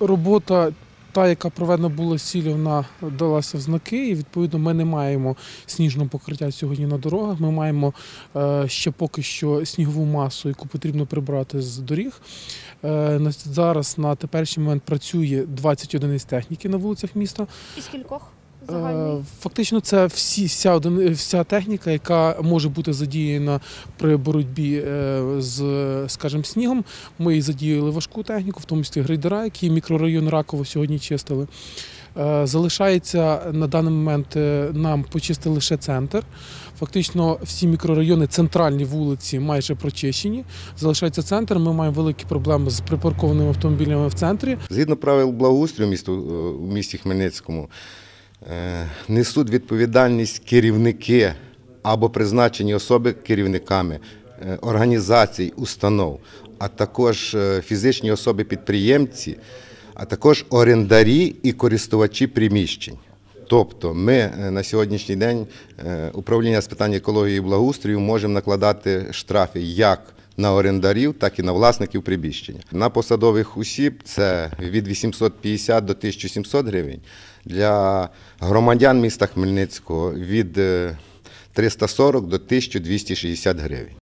Робота, та, яка проведена була з вона далася в знаки. І відповідно ми не маємо сніжного покриття сьогодні на дорогах. Ми маємо е, ще поки що снігову масу, яку потрібно прибрати з доріг. Е, зараз на теперішній момент працює 20 одиниць техніки на вулицях міста. І кількох Е, загальний? Фактично, це всі, вся, один- вся техніка, яка може бути задіяна при боротьбі е, з, скажімо, снігом. Ми і задіяли важку техніку, в тому числі грейдера, які мікрорайон Раково сьогодні чистили. Е, Залишається на даний момент е, нам почистити лише центр. Фактично, всі мікрорайони, центральні вулиці майже прочищені. Залишається центр. Ми маємо великі проблеми з припаркованими автомобілями в центрі. Згідно правил благоустрою місту, е, у місті Хмельницькому, е, несуть відповідальність керівники або призначені особи керівниками е, організацій, установ, а також е, фізичні особи-підприємці, а також орендарі і користувачі приміщень. Тобто ми е, на сьогоднішній день е, управління з питань екології і благоустрою можемо накладати штрафи як на орендарів, так і на власників приміщення. На посадових осіб це від 850 до 1700 гривень. Для громадян міста Хмельницького від е, 340 до 1260 гривень.